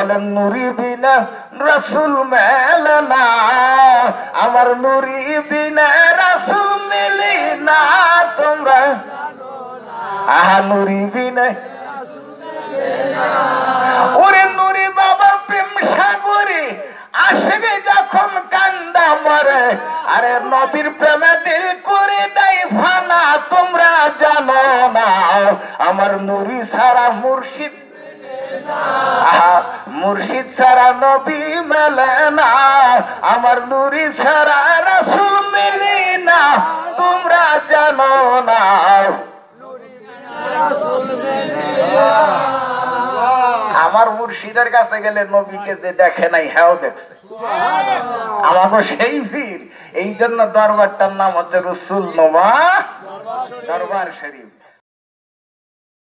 বলেন নুরি বিনা রসুল মেলে না। আমার নুরি বিনা রসুল মিলি না তোমরা। আহা, নুরি বিনা। ওরে নুরি বাবার প্রেম সাগরে আসবে যখন কান্দা মরে। আরে নবীর প্রেমে দিল করে দেয় ফানা, তোমরা জানো না। আমার নুরি সারা মুর্শিদ মুর্শিদ সারা নবী মেলে না। আমার নুরি সারা রসুল মিলি না। তোমরা জানো না। আমার মুর্শিদের কাছে গেলে নবীকে যে দেখে নাই হ্যাঁ দেখছে। আমাকে সেই ভিড়। এই জন্য দরবারটার নাম হচ্ছে রসুল নোমা দরবার শরীফ।